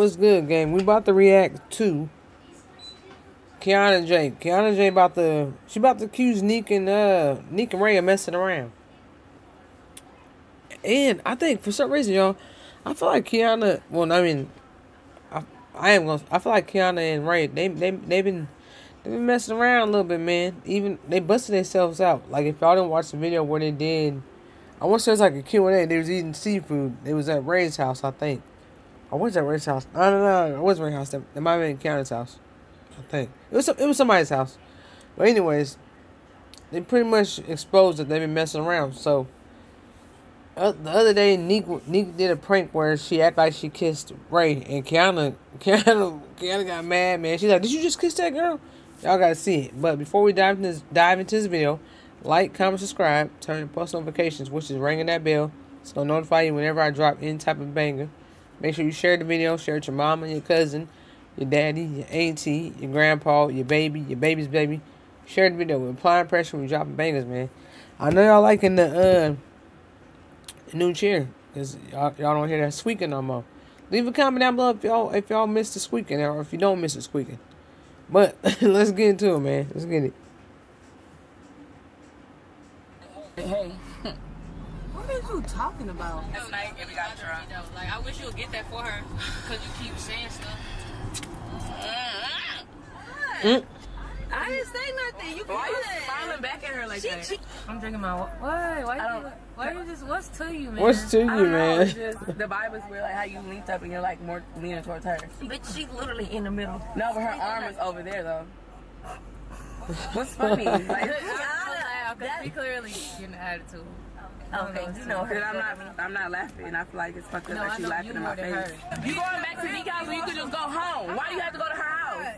What's good, game? We about to react to Kianna J. Kianna J about to she about to accuse Nick and uh Nick and Ray of messing around. And I think for some reason, y'all, I feel like Kianna well I mean I I am gonna I feel like Kianna and Ray they they they've been they've been messing around a little bit, man. Even they busted themselves out. Like if y'all didn't watch the video where they did I want to say it's like a Q&A. They was eating seafood. It was at Ray's house, I think. I was at Ray's house. No, no, no. It wasn't Ray's house. It might have been Kianna's house. I think. It was, it was somebody's house. But anyways, they pretty much exposed that they've been messing around. So, uh, the other day, Nick, Nick did a prank where she acted like she kissed Ray. And Kianna, Kianna, Kianna got mad, man. She's like, did you just kiss that girl? Y'all got to see it. But before we dive into this, dive into this video, like, comment, subscribe, turn post notifications, which is ringing that bell. so notify you whenever I drop any type of banger. Make sure you share the video. Share it with your mama, and your cousin, your daddy, your auntie, your grandpa, your baby, your baby's baby. Share the video. We're applying pressure when we dropping bangers, man. I know y'all liking the uh new chair. Cause y'all, y'all don't hear that squeaking no more. Leave a comment down below if y'all if y'all miss the squeaking or if you don't miss the squeaking. But let's get into it, man. Let's get it. Hey. What are you talking about? That's night and we got drunk. Like, I wish you would get that for her. Because you keep saying stuff. Mm. I didn't say nothing. You Why you smiling back at her like She, that? she, I'm drinking my. Why? Why? I You, why you just? What's to you, man? What's to I you, don't know, man? just the vibe is weird, like how you linked up and you're like more leaning towards her. But she's literally in the middle. No, but her arm is over there though. What's funny? Like, Because we clearly getting an attitude. Okay, you know Cause her. I'm not, I'm not laughing. I feel like it's fucked up No, that I she laughing in my more than face. You going back to Nick house when you could just go home? Why do you have to go to her house?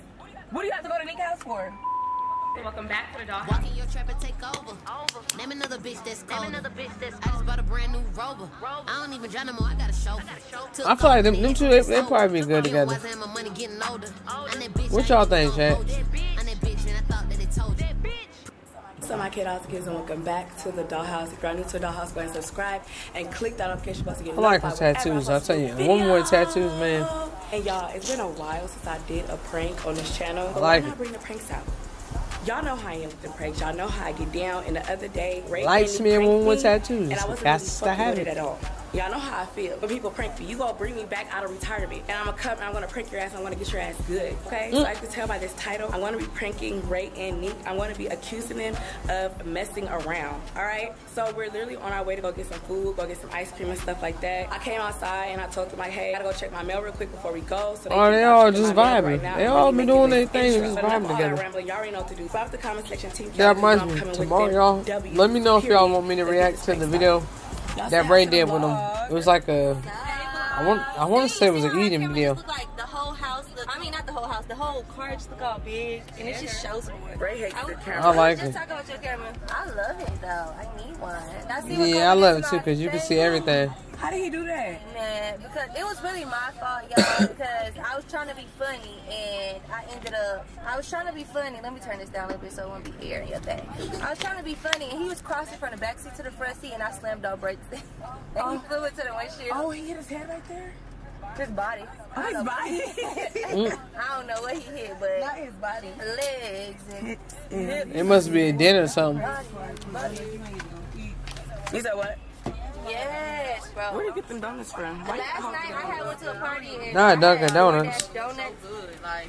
What do you have to go to Nick house for? Welcome back to the dog. Walk in your trap and take over. over. Name another bitch that's cold. Name another bitch that's I just bought a brand new Rover. I don't even drive no more. I got a chauffeur. Took I feel like them- them two, they- they probably be good together. was my money getting older. I'm that bitch, What y'all think, even So my kid house kids and welcome back to the dollhouse. If you're new to the dollhouse, go ahead and subscribe and click that notification button to get I like her whenever tattoos. I I'll tell you, woman with tattoos, man. And y'all, it's been a while since I did a prank on this channel. But like why not bring the pranks out? Y'all know how I am with the pranks. Y'all know how I get down. And the other day, Ray Likes me and woman with tattoos. And I wasn't That's really the fucking with it at all. Y'all know how I feel. When people prank me, you gonna bring me back out of retirement. And I'm gonna come and I'm gonna prank your ass and I'm gonna get your ass good. Okay? Mm. So I can tell by this title, I'm gonna be pranking Ray and Nick. I'm gonna be accusing them of messing around. Alright? So we're literally on our way to go get some food, go get some ice cream and stuff like that. I came outside and I told them like, hey, I gotta go check my mail real quick before we go. So Oh, they all just vibing. now They all be doing their thing, intro. just vibing together. rambling. Y'all already know what to do. Drop the comment section, team. That reminds me, tomorrow, y'all, let me know if y'all want me to react to the video Y'all that hi Ray did with them. It was like a, I want, I want to say it was an eating video. Look like the whole house. Look, I mean, not the whole house. The whole car just look all big, and it just shows more. Ray hates I the was- camera. I like just it. talking about your camera. I love it though. I need one. I Yeah, I love it too because you can see face. everything. How did he do that? Man, because it was really my fault, y'all. because I was trying to be funny, and I ended up. I was trying to be funny. Let me turn this down a little bit so it won't be air in your thing. I was trying to be funny, and he was crossing from the back seat to the front seat, and I slammed on brakes. and he oh. flew into the windshield. Oh, he hit his head right there? His body. Oh, his body. Mm. I don't know what he hit, but Not his body. legs and hips. It must be a dinner or something. You said what? Yes, bro. Where do you get them donuts from? Why you Last talking night I had went to a party and Nah, I Dunkin' had Donuts. DoorDash Donuts. Good. Like,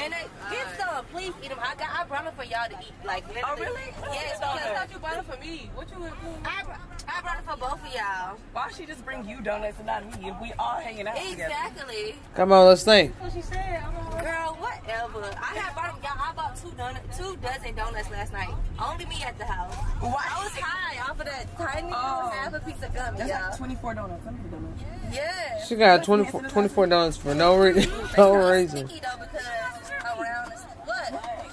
And they, get some, please eat them. I got, I brought them for y'all to eat. Like oh, literally. Oh, really? Yes, I because thought you bought it for me. What you would I, br- I brought it for both of y'all. Why she just bring you donuts and not me if we all hanging out together? Exactly. Come on, let's think. what she said. I'm Girl, whatever. I had bought y'all. I bought two donuts, two dozen donuts last night. Only me at the house. Why? I was high off of that tiny Oh. half a piece of gum, That's y'all. like 24 donuts. Let me donuts. yeah. She got 24, 24 dollars for no reason. No reason.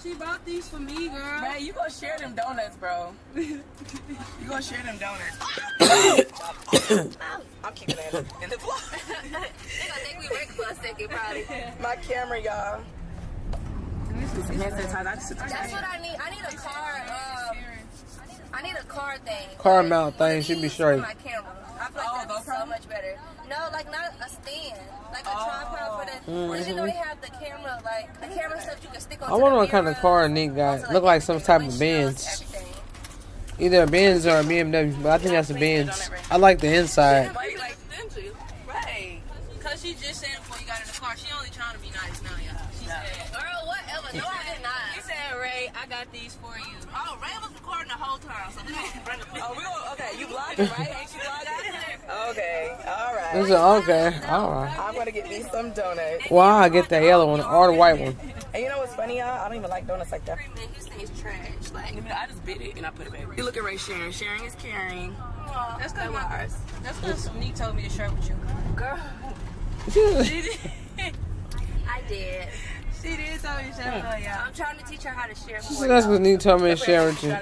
She bought these for me, girl. Man, you gonna share them donuts, bro. you gonna share them donuts. I'm keeping that in the vlog. they gonna think we wrecked for a second, probably. My camera, y'all. Some hand sanitizer. I just took some That's what I need. I need a car. Um, I need a car thing. Car mount thing should be straight. My camera. I feel Oh, like that's so much better. No, like not a stand, like a Oh. tripod for the. Oh. Because you know they mm-hmm. have the camera, like the camera stuff you can stick on. I wonder what kind of car Nick got. Look like some type of Benz. Either a Benz or a BMW, but I think that's a Benz. I like the inside. Why you like stingy? Right. Cause she just said before you got in the car, she only trying to be nice now, y'all. She said, Girl, whatever. No, I did she not. said, Ray, I got these for you. Oh, Ray was recording the whole time, so we gonna bring the Oh, we gonna, okay, you vlogging, right? Ain't you vlogging? Okay, all right. This is okay. All right. I'm gonna get me some donuts. Why I get that yellow one or the white one? And you know what's funny, y'all? I don't even like donuts like that. Houston is trash. Like, I just bit it and I put it back. You look at Ray sharing. Sharing is caring. That's cause my, that's cause Nick told me to share with you. girl, I did. She did tell me to share with y'all. I'm trying to teach her how to share. So that's what Nick told me to share with you.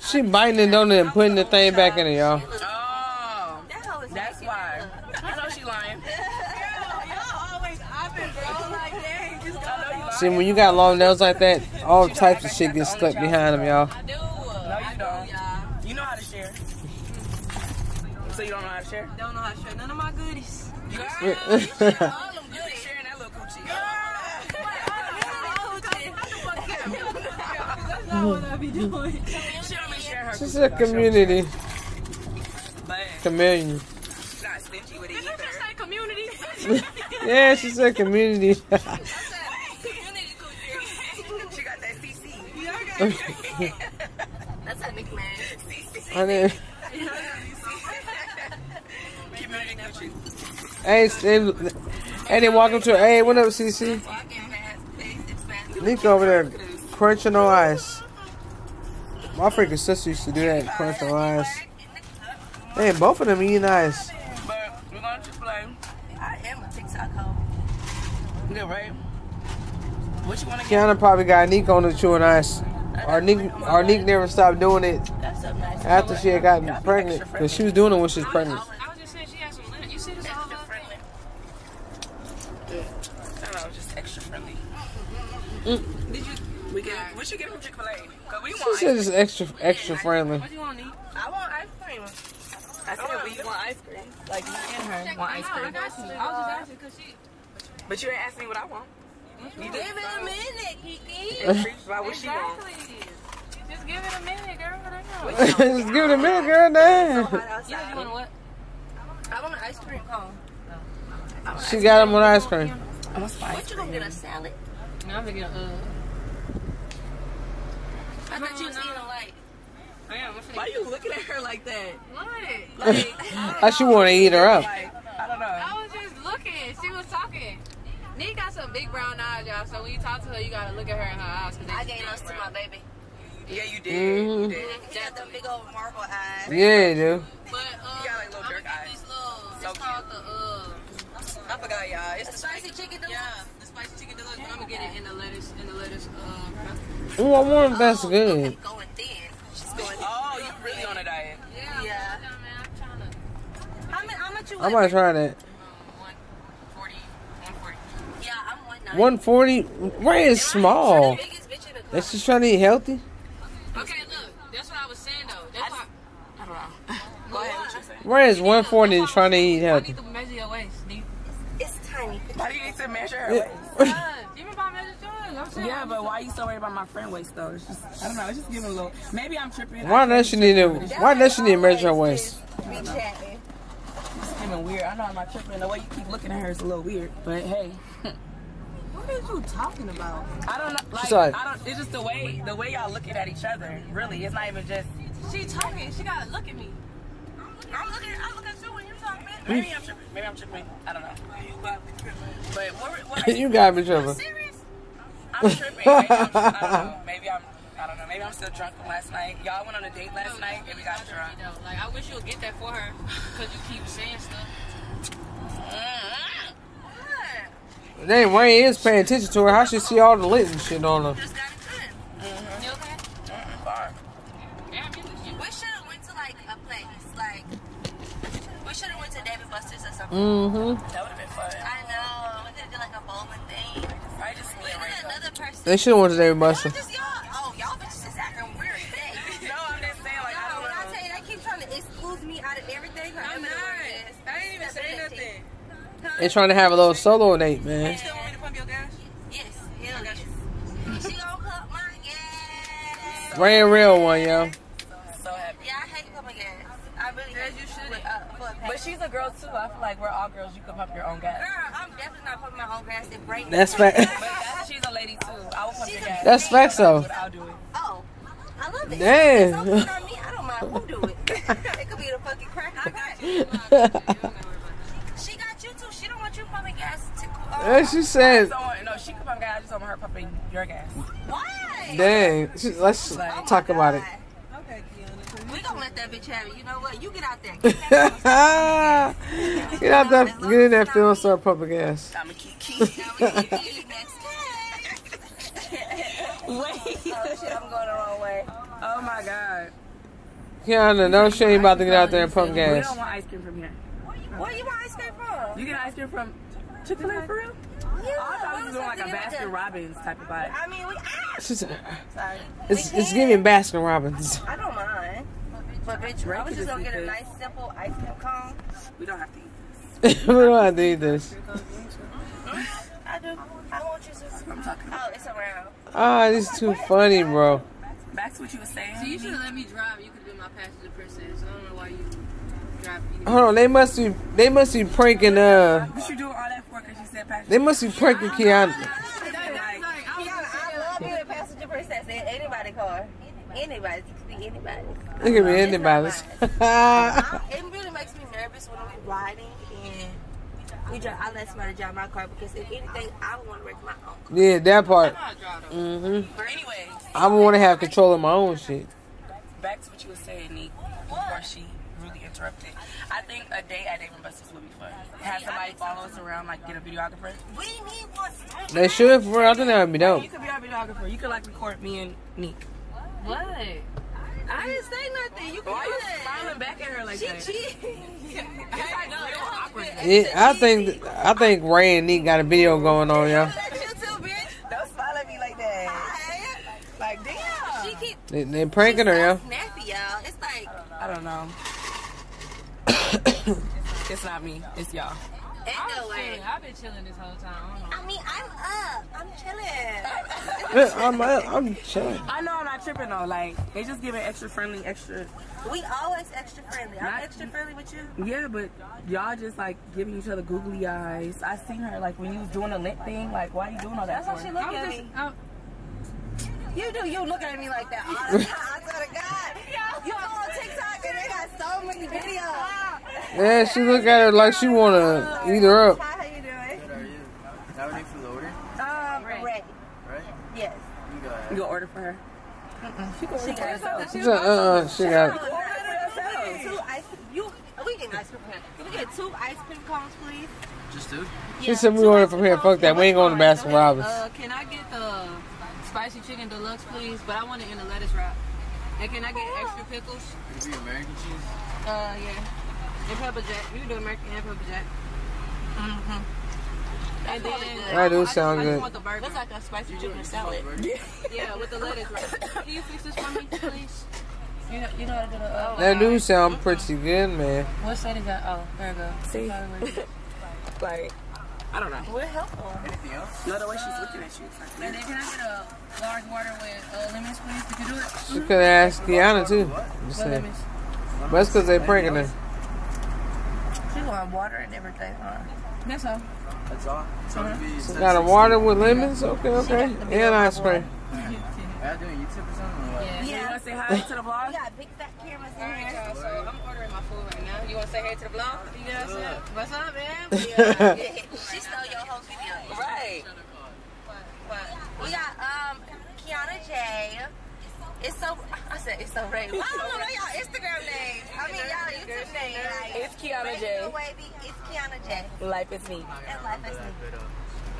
She biting the donut and putting the thing back in it, y'all. Oh, That that's why. I know she lying. Y'all always opping, bro. Like, dang, just go. I know you lying. See, when you got long nails like that, all types of shit gets stuck behind them, y'all. I do. No, I you do, don't. y'all. You know how to share. Mm-hmm. So you don't know how to share? Don't know how to share none of my goodies. Girl, you share all them goodies. sharing that little coochie. Not what I be doing. She don't be She's a community But she's not stingy with it Did you just either. say community? Yeah, she's a community. She got that CC. That's a nickname. I mean, hey, Steve, hey, they walk up to. Hey, what up, CC? Nick over there crunching on ice. My freaking sister used to do that, and crunch on ice. Hey, both of them eating ice. But we're going to play. I am a TikTok hoe. Good, right? What you want to get? Kianna probably got Nick on the chewing ice. Our Nick, our Nick never stopped doing it nice. after she had gotten pregnant. Because she was doing it when she was pregnant. I was just saying she has some linen. You see this all Extra over? friendly. I don't know, just extra friendly. Mm. Did you? We get. What should get from She want. said it's extra, extra friendly. What you want, Nick? I want ice cream. I said we want ice cream. Like me and her want ice No, I cream. got you. I was just asking because she. But you ain't asking me what I want. You Give just it a minute, Kiki. intrigued by what she want. Exactly. Just give it a minute, girl. Just give it a minute, girl. Damn. Hot You outside. want what? I want an ice cream cone. She got him with ice cream. I want some ice What you gonna get a salad? I'm gonna get a. Uh, I thought you was eating like. I am. I'm you looking at her like that? What? Like, How she want to eat her up? like I don't know. I was just looking. She was talking. Nick got some big brown eyes, y'all. So when you talk to her, you gotta look at her in her eyes. Cause I gave big those to my baby. Yeah, you did. You Mhm. did. She got them big old marble eyes. Yeah, dude. But uh, You got, like, little I'm jerk eyes. these little. So it's called the uh. I forgot, y'all. It's the spicy chicken deluxe. Yeah, the spicy chicken deluxe. But I'm gonna get it in the lettuce. In the lettuce. Uh. Ooh, I want if that's Oh, good. okay, Going thin. She's going. Oh, you really on a diet? Yeah. Yeah. I'm trying to. How much? How much you I might try that. Um, 140, 140. Yeah, I'm one ninety. 140. Ray is small. Biggest bitch in the club. That's just trying to eat healthy. Okay, look. That's what I was saying though. That's why. I don't know. Go ahead. What you saying? Ray is 140 and trying to eat I healthy. need to measure your waist, Nick. It's tiny. Why do you need to measure her Yeah. waist? Uh, even if I measure yours, I'm saying. Yeah, but why are you so worried about my friend waist though? It's just I don't know. It's just giving a little. Maybe I'm tripping. Why does she need to? Why does she need to measure her waist? Be chatting. It's giving weird. I know I'm not tripping. The way you keep looking at her is a little weird. But hey, What are you talking about? I don't know. Like, She's like- I don't. It's just the way the way y'all looking at each other. Really, it's not even just. She talking. She gotta look at me. I'm looking. I'm looking too when you talking. Maybe I'm tripping. Maybe I'm tripping. I don't know. But what? what you got me tripping. Serious? I'm tripping. Maybe I'm, I don't. Maybe I'm. I don't know. Maybe I'm still drunk from last night. Y'all went on a date last night and we got drunk. You know, like I wish you would get that for her, cause you keep saying stuff. Mm-hmm. Dang, Ray is paying attention to her. How she see all the lit and shit on her? Just got it done. Mm-hmm. You okay? Mm-hmm. Bar. Damn, you, you We should have went to like a place. Like we should have went to Dave and Buster's or something. Mm-hmm. They should have went to Dave and Buster. Oh, y'all bitches is acting weird today. no, I'm just saying, like, no, I don't when. I tell you, they keep trying to exclude me out of everything. I'm, I'm not. I ain't even say nothing. Huh? They're trying to have a little solo date, man. You still want me to pump your gas? Yes, hell yes. She gonna pump my gas. Brand real one, yo. I really hate you should. uh, But she's a girl too. I feel like we're all girls. You can pump your own gas. Girl, I'm definitely not pumping my own gas and break. That's fact. That's, she's a lady too. I will pump your gas. That's facts though. But I'll do it. Oh, I love it. Damn. It's okay on me. I don't mind who do it. it could be the fucking crack. I got you. She got you too. She don't want you pumping gas to uh, And she said, So, no, she can pump gas. I just don't want her pumping your gas. Why? dang. She, let's talk about it. We gonna let that bitch have it. You know what? You get out there. Get that get out that, get in that field and start pumping gas. I'm a kiki. Wait. Oh shit, I'm going the wrong way. Oh my god. Kianna, no shame about to get out there and pump gas. We don't want ice cream from here. Where you want ice cream from? You get ice cream from Chick Fil A for real? Yeah, I thought we was was doing like a Baskin? Robbins type of vibe. I mean, we. Ah, She said, sorry. it's, it's giving Baskin Robbins. I don't mind. But bitch, I was just just gonna get a nice simple ice cream cone. We don't have to eat. this. we don't have to eat this. I do. I want you to. I'm talking. Oh, it's around. Ah, this is too funny, bro. Back to what you were saying. So you should have let me drive. You could have been my passenger princess. I don't know why you drive. Hold on, they must be they must be pranking uh What you doing all that for? Cause she said passion. they must be pranking Kianna. Like, Yeah, I love being a passenger princess in anybody car. Anybody, it could be anybody. It could be anybody. I- It really makes me nervous when I'm riding and we drive. I let somebody drive my car because if anything, I would want to wreck my own. car. yeah, that part. Mm-hmm. but anyway, I would want to have control of my own shit. back to what you were saying, Nique, before she really interrupted. I think a day at Dave and Buster's would be fun. Have somebody follow us around, like get a videographer. We need one. They should for real. I think that would be dope. You could be our videographer. You could like record me and Nique. What? I didn't say nothing. You Why are you smiling back at her like She that? cheated. It's like real. It, I think I think Ray and Nique got a video going on, y'all. That's too, bitch. Don't smile at me like that. Like damn. She keep. They, they pranking her, so yo. snappy, y'all. It's like, I don't know. it's not me. It's y'all. ain't no I'm way. chilling. I've been chilling this whole time. I don't know. I mean, I'm up. I'm chilling. I'm I'm chilling. I know I'm not tripping though. Like they just giving extra friendly, extra. We always extra friendly. I'm Not- extra friendly with you. Yeah, but y'all just like giving each other googly eyes. I seen her like when you was doing the lint thing. Like why are you doing all that That's for? how she look at just, me. I'm, You do. You look at me like that all the time. I swear to God. You go on TikTok and they got so many videos. Yeah, she look at her like she wanna eat her up. Hi, how you doing? What are you? Is that ready for the order? Um, Ray. Ray. Right? Yes. You go ahead. You go order for her. She can order for herself. She uh, uh, she got. Order herself. Two ice. You. We get ice cream. Can we get two ice cream cones, please? Just two? She said we order from here. Fuck that. We ain't going to Baskin Robbins. uh, can I get the spicy chicken deluxe, please? But I want it in the lettuce wrap. And can I get extra pickles? Could it be American cheese? Uh, yeah. And pepper jack. You can do American and pepper jack. Mm-hmm. And then That do I just- sound I good. just want the burger. Looks like a spicy chicken salad. Yeah, with the lettuce wrap. Can you fix this for me, please? You know, you know how to do the. Uh, That do sound pretty good, man. What side is that? Oh, there we go. See? Like I don't know. We're helpful. Anything else? No, the way she's looking at you. It's like, And then can I get a large water with uh, lemons, please? Could you do it? She could ask Kianna too. Just What saying. lemons? But that's because they pranking her. She want water and everything, huh? That's all. That's all? So it'd be got a water with lemons? Okay, okay. And ice cream. Yeah, doing YouTube or something? Or what? Yeah. you want to say hi to the We vlog? got big fat cameras in here. y'all. So I'm ordering my food right now. You want to say hey to the vlog? You get us? What's up, man? she stole your whole video. Right. We got um Kianna J. It's so I said it's so Ray. I don't know y'all Instagram names. I mean y'all YouTube names. Like, It's Kianna Ray J. Wavy, It's Kianna J. Life is me. And life is me.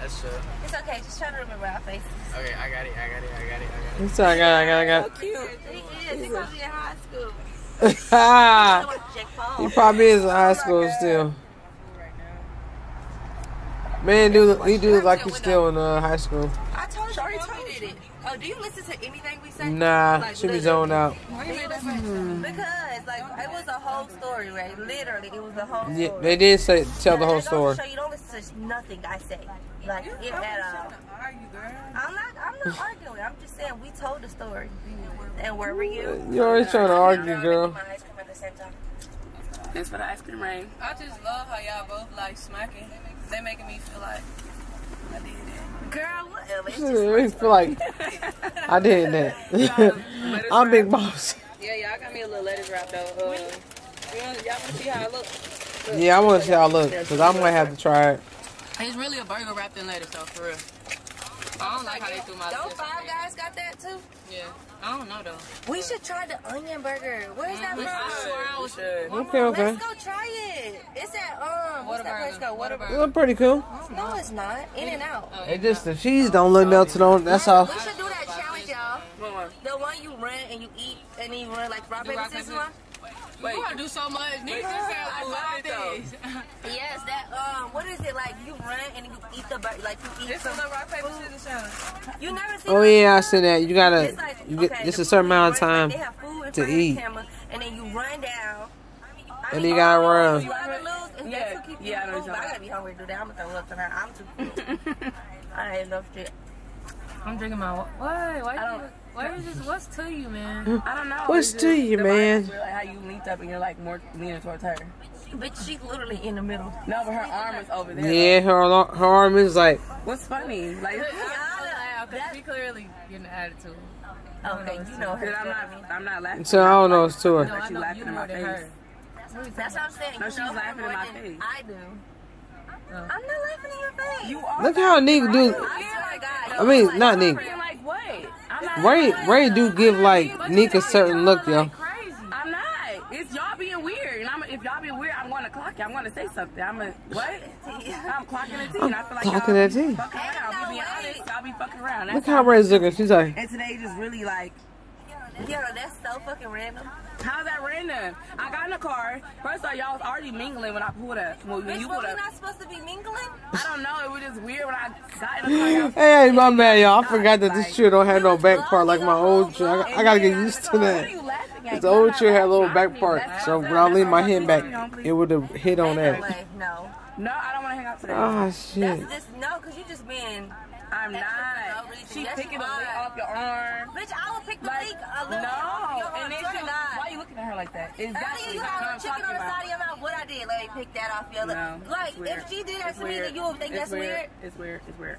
That's true. It's okay. Just try to remember our faces. Okay, I got it, I got it, I got it, I got it. So I got, I got, I got. Cute. He is. He probably in high school. Ha! So was Jake He probably is in high school still. Man, do he do look like he's still in uh, high school. I told you, mommy did it. Oh, do you listen to anything we say? Nah, Like, she be literally. zoned out. Mm-hmm. Because, like, it was a whole story, right? Literally, it was a whole Story. Yeah, story. they did say tell the whole that goes to story. Show you don't listen to nothing I say. Like, it at all. I'm not, I'm not arguing. I'm just saying we told the story. And where were you? You're always trying to argue, girl. My ice cream at the same time. Thanks for the ice cream rain. I just love how y'all both like smacking. They making me feel like I did it. Girl, whatever. It's She just feel like I did that. I'm big boss. Yeah, y'all got me a little lettuce wrap though. Uh, you want, y'all want to see how it looks? Yeah, I want to see how it look because I'm gonna have to try it. It's really a burger wrapped in lettuce though, for real. I don't like how they threw my Don't Five. Guys got that too? Yeah, I don't know though. We should try the onion burger. Where's that I from? swear I was. Okay, okay. Let's go try it. It's at um, what's that place Whataburger. called? Whatever. It look pretty cool. No, it's not. In and out. It just the cheese don't look melted on. That's all. We should do that challenge, y'all. The one you run and you eat and then you run like rock Do paper scissors one. Wait. You gotta do so much. Niggas just said I like love five it, though. Yes, that um, what is it like? You run and then you eat the bur- like you eat It's some. rock paper scissors challenge. You never seen? Oh that? yeah, I see that. You gotta. It's like, You get okay, just a certain amount of time. like, they have food in to front of the eat. camera, and then you run down. I And mean, you gotta run. You ever lose? Is Yeah, keep yeah, I you know food? I gotta be hungry to do that. I'm gonna throw up tonight. I'm too. I ain't enough shit. I'm drinking my. Why? Why? don't- You, why is this? What's to you, man? I don't know. What's to you, the man? vibes where, Like how you linked up and you're like more leaning towards her. Bitch, she's literally in the middle. No, but her arm is over there. Yeah, her her arm is like. What's funny? Like, Because she clearly getting an attitude. Okay, you know her. Cause I'm not, I'm not laughing. So I don't know it's to her. No, I you know laughing you in more my than face. her. That's what I'm saying. No, you she's know laughing in my face. I do. Oh. I'm not laughing in your face. You are. Look how nigga do. I swear to God. I mean, not Being nigga. like what? I'm not. Ray Ray do give like Nick a certain look, yo. I'm not. It's y'all being weird, and I'm. If y'all being weird, I'm gonna clock you. I'm gonna say something. I'm a what? I'm clocking a T, and I feel like Clocking y'all that be T. fucking around. We honest, y'all be fucking around. That's Look how Ray's looking. She's like, And today just really like, Yeah, that's so fucking random. how's that random? I got in the car. First of all, y'all was already mingling when I pulled up. Well, when Bitch, you were pulled we up. not supposed to be mingling? I don't know. It was just weird when I got in the car. hey, my man, y'all. I forgot that this chair don't have no back part like my old chair. I, I gotta get used to that. you laughing at? The old chair had a little back part, so when I lean my head back, it would have hit on that. no. No, I don't want to hang out today. Ah, shit. That's just no, cause you just being. I'm not. no reason. She Yes, picking the lid are. off your arm. Bitch, I will pick the Like, leak a little no. off your arm. And then Swear she to was, God. why you looking at her like that? Earlier Exactly. you That's had what a I'm chicken on the side about. of your mouth. What I did, let me pick that off your lip. Like, it's weird. if she did that It's to me, then you would think It's that's weird. It's weird. It's weird.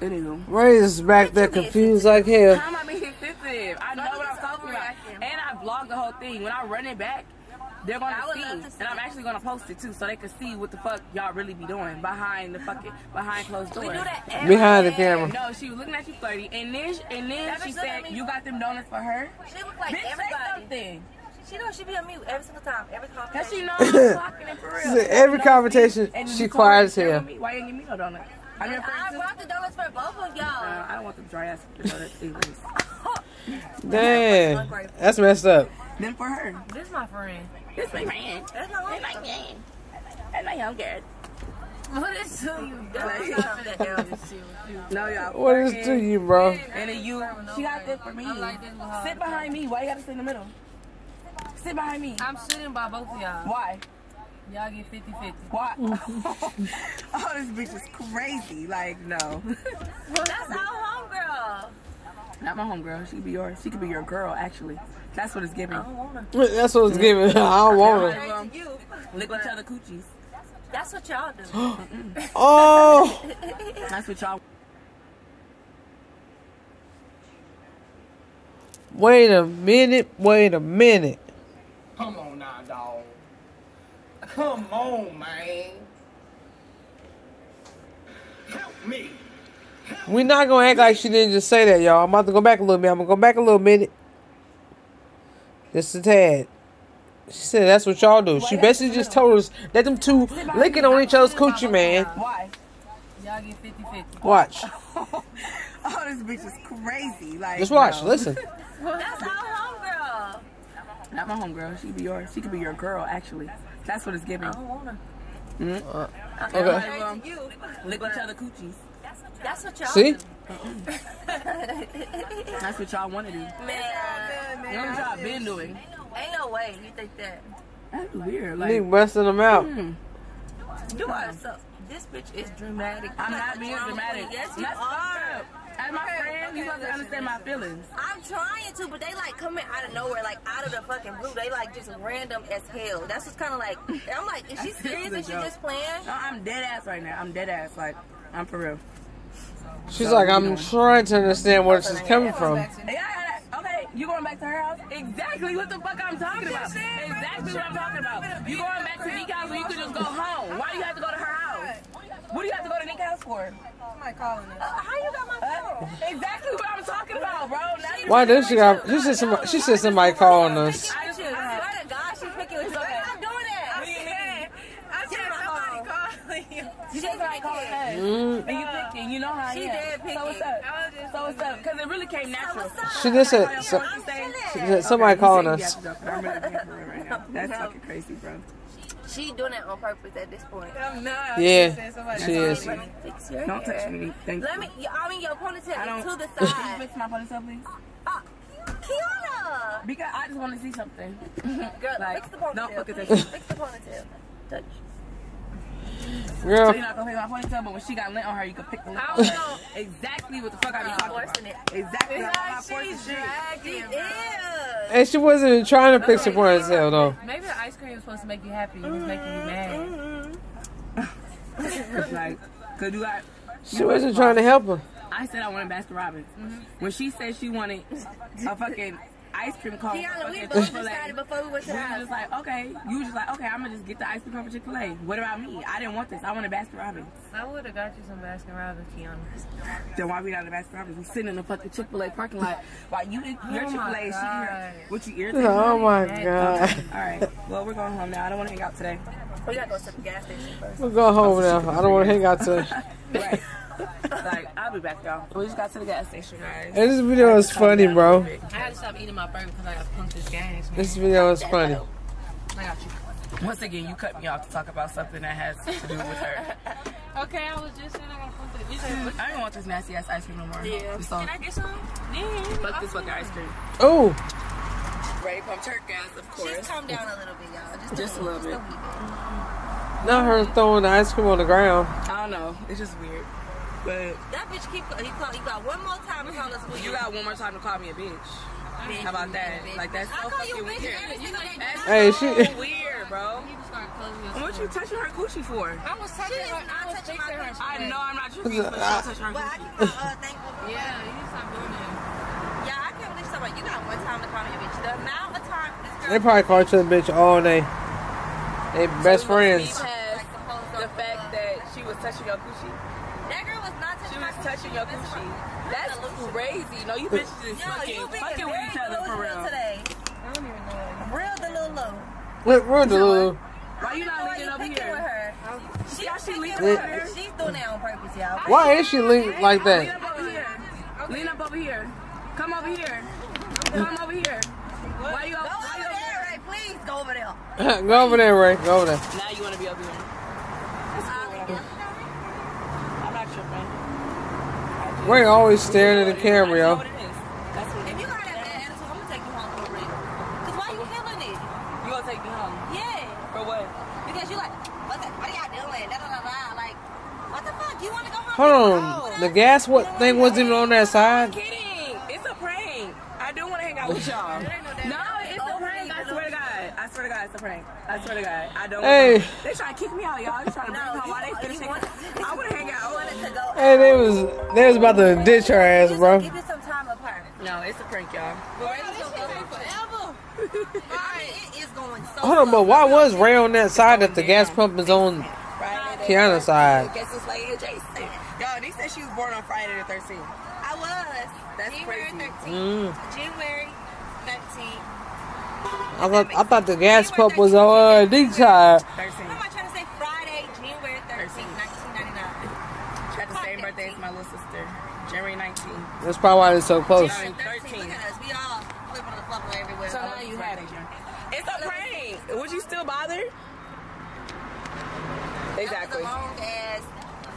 Anywho. Ray is back there confused like hell. How am I being sensitive? I know what I'm talking about. And I vlogged the whole thing. When I run it back, they're gonna see. to see And I'm actually gonna post it too so they can see what the fuck y'all really be doing behind the fucking behind closed doors. We do that every Behind the camera. No, she was looking at you flirty, and then and then That she bitch look at said, "You got them donuts for her." She look like Bitch, say everybody. something. She knows she be on mute every single time. Every Cause conversation. she know I'm clocking it for real. She said every conversation, And she you quiet as told her, hell. "Tell me, Why you didn't give me no donut? I'm I brought the donuts for both of y'all. Uh, I don't want them dry ass donuts anyways. Damn, that's messed up. Then for her. This my friend. This my man. That's my That's my man. That's my young girl. Oh, what is to you? Like- Calm that. No, y'all. What is fucking- to you, bro? And then you, she got this for me. Like this Sit behind me. Why you gotta sit in the middle? Sit behind me. I'm sitting by both of y'all. Why? Y'all get 50 50. Why? oh, this bitch is crazy. Like, no. That's our homegirl. Not my homegirl. She could be yours. She could be your girl, actually. That's what it's giving. I don't want her. That's what it's giving. I don't want her. Straight to you. Lick each other coochies. That's what y'all do. Oh, That's what y'all. wait a minute. Wait a minute. Come on now, dog. Come on, man. Help me. We're not gonna act like she didn't just say that, y'all. I'm about to go back a little bit. I'm gonna go back a little minute. Just a tad. She said that's what y'all do. She basically just told us that them two licking on each other's coochie, man. Why? Y'all get 50 50. Watch. oh, this bitch is crazy. Like, Just watch. no. Listen. That's our homegirl. Not my homegirl. She could be yours. She could be your girl, actually. That's what it's giving. I don't want her. Hmm. Okay. Everybody, um, lick each other coochies. That's what y'all See? That's what y'all want to do. Man, That's what y'all been doing. ain't no way you think that. That's weird. Like, Nick busting them out. hmm. You are so. This bitch is dramatic. I'm not being drama dramatic. Yes, you That's are. As my friend, you supposed to understand my feelings. I'm trying to, but they like coming out of nowhere, like out of the fucking blue. They like just random as hell. That's what's kind of like. I'm like, is she serious? is she just playing? No, I'm dead ass right now. I'm dead ass. Like, I'm for real. She's like, I'm trying to understand where she's coming from. Yeah, yeah, yeah. okay, you going back to her house? Exactly what the fuck I'm talking about. Exactly what I'm talking about. You going back to Nick house when you could just go home. Why do you have to go to her house? What do you have to go to Nick house for? Uh, how you got my phone? Exactly what I'm talking about, bro. Now you- Why did she got? She said somebody. She said somebody calling us. I swear to God, she's picking with you. I'm not doing that. What do you mean? I said somebody calling you. You said somebody calling us. Mm. And you picking, you know how I She am. dead So what's up? So what's up? Because it really came natural. She just said, so, she said somebody calling Okay, you us. said you have to go. I'm really being for real right now. That's fucking crazy, bro. She doing it on purpose at this point. Yeah, she is. Let me fix your Don't touch me. Thank Let you. me. I mean, your ponytail I don't. is to the Can you side. fix my ponytail, please? Ah, Kianna, Because I just want to see something. girl, Like, fix the ponytail. don't look at that Fix the ponytail. Touch. Girl, So you're not gonna pick my ponytail, but when she got lint on her, you could pick the lint on her. Exactly what the fuck I be talking Forcing about. it. Exactly. I'm not forcing shit. Is. and she wasn't trying to fix her ponytail though. Maybe the ice cream was supposed to make you happy. It was making you mad. like, cause you got. She wasn't trying to help her. I said I wanted Baskin Robbins. Mm-hmm. When she said she wanted a fucking ice cream cone, Kianna, we fucking both Chick-fil-A, decided before we went to the were house. just like, okay. You was just like, okay, I'm gonna just get the ice cream cone from Chick Fil A. What about me? I didn't want this. I wanted Baskin Robbins. I would have got you some Baskin Robbins, Kianna. Then why we not at Baskin Robbins? We sitting in the fucking Chick Fil A parking lot while you your oh Chick Fil A is sitting here. What you irritated? Oh my Okay. god. All right. Well, we're going home now. I don't want to hang out today. We gotta go to the gas station first. We'll go home now. I don't want to hang out today. Right. Like I'll be back, y'all. We just got to the gas station, guys. And this video is funny, bro. I had to stop eating my burger because I got pumped this gas. Man. This video is funny. I got you. Once again, you cut me off to talk about something that has to do with her. Okay, I was just saying I got pumped this. You said, I don't want this nasty ass ice cream no more. Yeah. So, can I get some? Yeah. fuck this fucking ice cream. Oh, Ready pump turk gas, of course. She's course. calmed down a little bit, y'all. Just, Just a little bit. not her throwing the ice cream on the ground. I don't know. It's just weird. But That bitch keep. He, call, he got one more time to call us you got one more time to call me a bitch. How about that? Like that's I so call you fucking weird. every single day. That's Hey, so she- weird, bro. You just started closing your And what you touching her coochie for? I was touching She is her. not I was touching fixing my her. I know I'm not tripping, but don't touch her But I can call, uh, thank you. Yeah, you need to stop doing that. Yeah, I can't believe somebody. You got one time to call me a bitch. The amount of time this girl. They probably call each other bitch all day. They best friends. like, supposed the fact that she was touching your coochie. That girl was not She touching was your coochie. That's crazy. No, you bitches is Yo, fucking, fucking with each other for delusional real. today. I don't even know. Real Delulu. We're, we're the little. Why you not Why leaning you over here? her? See how she leaning with over her. there? She's doing that on purpose, y'all. Why is she linked like Lean that? up over here. Lean up over here. Come over here. Come over here. Why you Go over, why over you there, here? Ray. Please go over there. Go over there, Ray. Go over there. Now you want to be over here. I'm not tripping. Ray always staring at the camera, I know yo. what it is. That's what it If you got that bad attitude, I'm gonna take you home for real. Cause why you killing it? You gonna take me home? Yeah. For what? Because you like, what, the, what are y'all doing? Da, da, da, da. Like, what the fuck? You wanna go home? Hold Go. on. The gas what thing wasn't even on that side. I'm kidding. It's a prank. I do want to hang out with y'all. No, it's a prank. I swear to God. I swear to God, it's a prank. I swear to God. I don't. Hey. They trying to kick me out, y'all. They trying to bring No, me home. Why you- they finish you hanging want- I want to hang out. Wanted to Hey, they was they was about to ditch her ass, bro. Give you some time apart. No, it's a prank, y'all. But Ray gonna go forever. Alright, it is Hold on, but why was Ray on that side if the gas pump is on Friday. Kianna's side? Guess it's lady adjacent. Yo, they said she was born on Friday the 13th. I was. That's January crazy. 13th. Mm. January 13th. I thought I thought the gas pump was on uh, D side. What am I trying to say? Friday, January 13th, 1999. She had the same birthday as my little sister, January 19th. That's probably why it's so close. January 13th. 13. Look at us. We all flipping the fuck everywhere. So now you had it. It's a prank. Would you still bother? Exactly. was a long ass.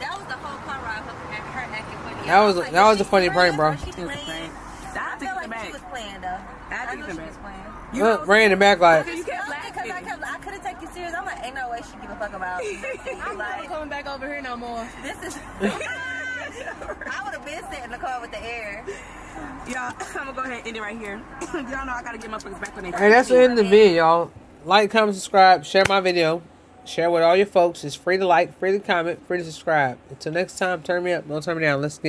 That was the whole car ride. Her, her acting That was that was a funny prank, bro. She It was a prank. I That feel like she was playing though. That I took knew it she was playing. You Look, know- Ray in the back like, fuck about. I'm not like, coming back over here no more. this is. I would have been sitting in the car with the air. Y'all, I'm gonna go ahead and end it right here. Y'all know I gotta get my motherfuckers back on their hey, that's the end of the video, y'all. Like, comment, subscribe, share my video, share with all your folks. It's free to like, free to comment, free to subscribe. Until next time, turn me up, don't turn me down. Let's get.